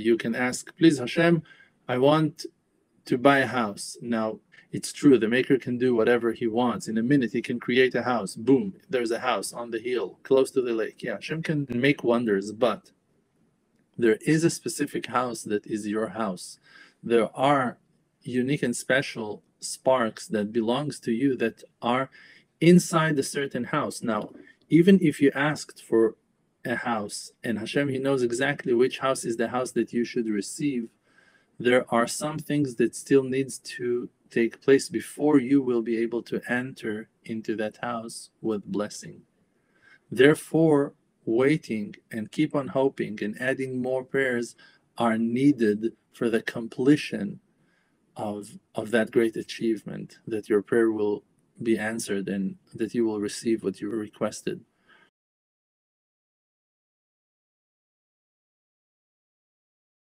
You can ask, please Hashem, I want to buy a house. Now, it's true, the maker can do whatever he wants. In a minute, he can create a house. Boom, there's a house on the hill, close to the lake. Yeah, Hashem can make wonders, but there is a specific house that is your house. There are unique and special sparks that belongs to you that are inside a certain house. Now, even if you asked for a house and Hashem, He knows exactly which house is the house that you should receive, there are some things that still needs to take place before you will be able to enter into that house with blessing. Therefore, waiting and keep on hoping and adding more prayers are needed for the completion of, of that great achievement that your prayer will be answered and that you will receive what you requested.